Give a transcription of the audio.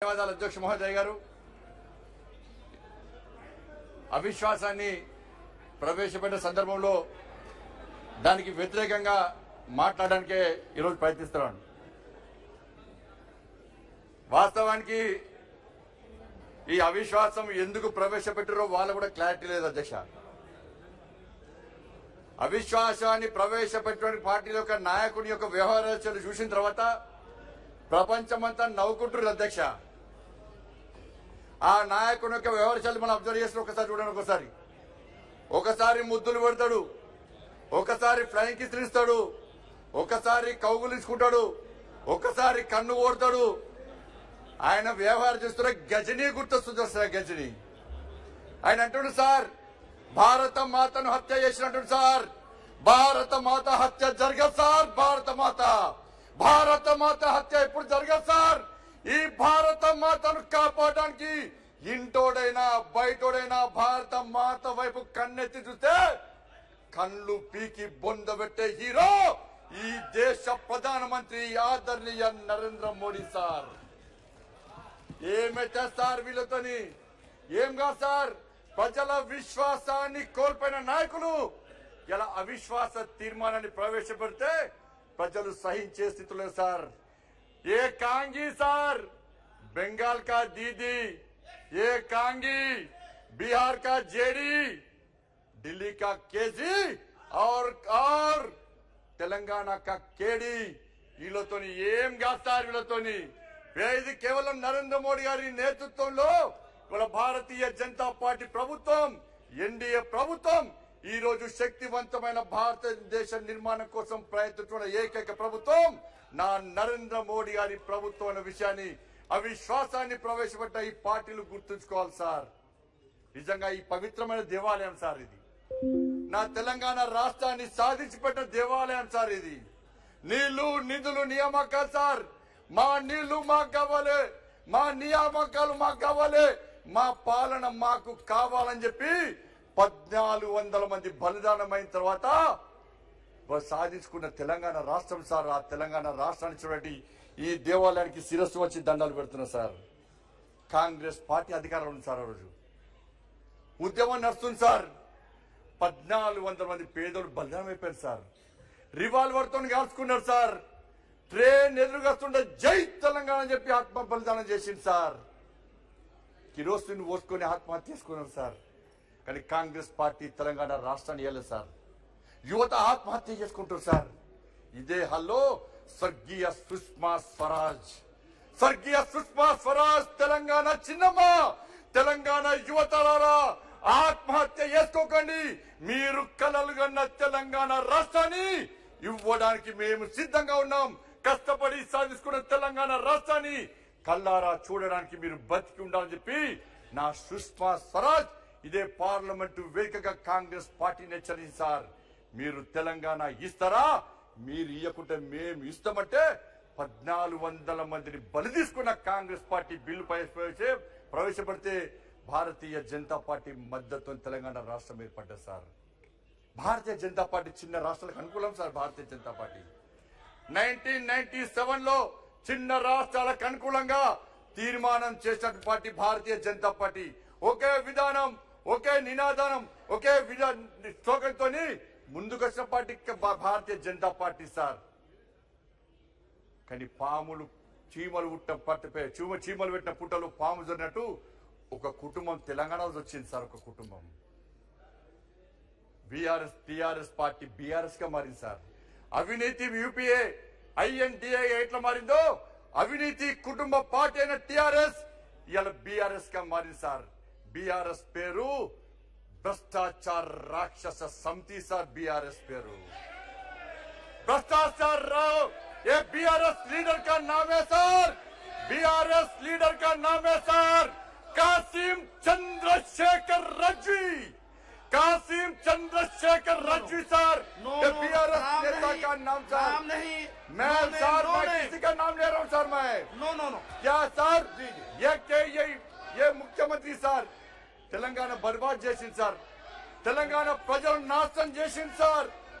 ధన్యవాదాలు అధ్యక్ష మహోదయ్ గారు. అవిశ్వాసాన్ని ప్రవేశపెట్టిన సందర్భంలో దానికి వ్యతిరేకంగా మాట్లాడడానికే ఈరోజు ప్రయత్నిస్తున్నాను. వాస్తవానికి ఈ అవిశ్వాసం ఎందుకు ప్రవేశపెట్టారో వాళ్ళు కూడా క్లారిటీ లేదు అధ్యక్ష. అవిశ్వాసాన్ని ప్రవేశపెట్టడానికి పార్టీ యొక్క నాయకుని యొక్క వ్యవహారాలు చూసిన తర్వాత ప్రపంచమంతా నవ్వుకుంటున్నారు అధ్యక్ష. ఆ నాయకుని యొక్క వ్యవహారాలు మనం అబ్జర్వ్ చేసిన ఒకసారి చూడండి ఒకసారి. ఒకసారి ముద్దులు పెడతాడు. ఒకసారి ఫ్లైంగ్ కిస్త్రిస్తాడు ఒకసారి కౌగులించుకుంటాడు ఒకసారి కన్ను ఓడతాడు ఆయన వ్యవహారం చేస్తున్న గజనీ గుర్తొస్తుంది సార్ గజనీ. ఆయన అంటుడు సార్ భారత మాతను హత్య చేసినట్టు సార్. భారత మాత హత్య జరగదు సార్. భారత మాత భారత మాత హత్య ఇప్పుడు జరగదు సార్. ఈ భారత మాతను కాపాడడానికి ఇంటోడైనా బయటోడైనా భారత మాత వైపు కన్నెత్తి చూస్తే కళ్ళు పీకి బొందబెట్టే హీరో ఈ దేశ ప్రధానమంత్రి ఆదరణీయ నరేంద్ర మోడీ సార్. ఏమైతే సార్ వీళ్ళతోని? ఏం కాదు సార్ ప్రజల విశ్వాసాన్ని కోల్పోయిన నాయకులు ఇలా అవిశ్వాస తీర్మానాన్ని ప్రవేశపెడితే ప్రజలు సహించే స్థితిలో సార్. ఏ కాంగీ సార్? బెంగాల్ కా దీదీ. ఏ కాంగీ? బీహార్ కా जेडी ఢిల్లీ కా కేజీ. और और తెలంగాణ కేడి. వీళ్ళతోని ఏం కాస్తారు వీళ్ళతోని? ఇది కేవలం నరేంద్ర మోడీ గారి నేతృత్వంలో ఇవాళ భారతీయ జనతా పార్టీ ప్రభుత్వం ఎన్డీఏ ప్రభుత్వం ఈ రోజు శక్తివంతమైన భారతదేశ నిర్మాణం కోసం ప్రయత్నిస్తున్న ఏకైక ప్రభుత్వం నా నరేంద్ర మోడీ గారి ప్రభుత్వం అనే విషయాన్ని అవిశ్వాసాన్ని ప్రవేశపెట్ట ఈ పార్టీలు గుర్తుంచుకోవాలి సార్. నిజంగా ఈ పవిత్రమైన దేవాలయం సార్ ఇది. నా తెలంగాణ రాష్ట్రాన్ని సాధించి పెట్టిన దేవాలయం సార్ ఇది. నీళ్ళు నిధులు నియామకాలు సార్. మా నీళ్ళు మాకు కావాలి. మా నియామకాలు మాకు కావాలి. మా పాలన మాకు కావాలని చెప్పి పద్నాలుగు వందల మంది బలిదానమైన తర్వాత సాధించుకున్న తెలంగాణ రాష్ట్రం సార్ ఆ తెలంగాణ రాష్ట్రాన్ని చూడండి. ఈ దేవాలయానికి శిరస్సు వచ్చి దండాలు పెడుతున్నారు సార్. కాంగ్రెస్ పార్టీ అధికారంలో ఉంది సార్ ఆ రోజు. ఉద్యమం నడుస్తుంది సార్. పద్నాలుగు వందల మంది పేదోడు బలిదానం అయిపోయారు సార్. రివాల్వర్తో కాల్చుకున్నారు సార్. ట్రైన్ ఎదురుగాస్తుండే జై తెలంగాణ అని చెప్పి ఆత్మ బలిదానం చేసింది సార్. కిరోసిన్ పోసుకొని ఆత్మహత్య చేసుకున్నారు సార్. కానీ కాంగ్రెస్ పార్టీ తెలంగాణ రాష్ట్రాన్ని ఇవ్వలేదు సార్. యువత ఆత్మహత్య చేసుకుంటారు సార్. ఇదే హల్లో స్వర్గీయ సుష్మా స్వరాజ్. స్వర్గీయ సుష్మా స్వరాజ్ తెలంగాణ చిన్నమ్మ. తెలంగాణ యువతలారా ఆత్మహత్య చేసుకోకండి. మీరు కలలు కన్న తెలంగాణ రాష్ట్రాన్ని ఇవ్వడానికి మేము సిద్ధంగా ఉన్నాం. కష్టపడి సాధించుకున్న తెలంగాణ రాష్ట్రాన్ని కల్లారా చూడడానికి మీరు బతికి ఉండాలని చెప్పి నా సుష్మా స్వరాజ్ ఇదే పార్లమెంటు వేదికగా కాంగ్రెస్ పార్టీని హెచ్చరించింది సార్. మీరు తెలంగాణ ఇస్తారా? మీరు ఇవ్వకుంటే మేము ఇస్తామంటే పద్నాలుగు వందల మందిని బలి తీసుకున్న కాంగ్రెస్ పార్టీ బిల్లు ప్రవేశపెడితే భారతీయ జనతా పార్టీ మద్దతు తెలంగాణ రాష్ట్రం ఏర్పడ్డది సార్. భారతీయ జనతా పార్టీ చిన్న రాష్ట్రాలకు అనుకూలం sir Bharatiya Janata Party. Nineteen ninety సెవెన్లో చిన్న రాష్ట్రాలకు అనుకూలంగా తీర్మానం చేసిన పార్టీ భారతీయ జనతా పార్టీ ఒకే విధానం ఒకే నినాదనం ఒకే విధా స్లోగన్ తోని ముందుకొచ్చిన పార్టీ భా- భారతీయ జనతా పార్టీ సార్. కానీ పాములు చీమలు పుట్ట పట్టిపై చీమ చీమలు పెట్టిన పుట్టలు పాము జరిగినట్టు ఒక కుటుంబం తెలంగాణలో వచ్చింది సార్ ఒక కుటుంబం. బీఆర్ఎస్ టీఆర్ఎస్ పార్టీ బీఆర్ఎస్గా మారింది సార్. అవినీతి యూపీఏ ఐఎన్డిఏ ఎట్లా మారిందో అవినీతి కుటుంబ పార్టీ అయిన టీఆర్ఎస్ ఇవాళ బీఆర్ఎస్గా మారింది సార్. బీఆర్ఎస్ పేరు భ్రష్టాచార రాక్షస సమితి సార్ బీఆర్ఎస్ పేరు भ्रष्टाचार राव ये बीआरएस लीडर का नाम है सर बीआरएस लीडर का नाम है sir Kasim Chandrashekhar Rajvi Kasim Chandrashekhar Rajvi sir no, ये नो, बीआरएस नाम नेता नहीं, का नाम सर नाम नहीं मैं नो नेम, सर नो मैं नेम। किसी का नाम ले रहा हूँ सर मैं नो नो नो क्या सर जी, जी। ये के ये ये ముఖ్యమంత్రి సార్ తెలంగాణ బర్బాద్ చేసింది సార్. తెలంగాణ ప్రజలను నాశనం చేసింది సార్.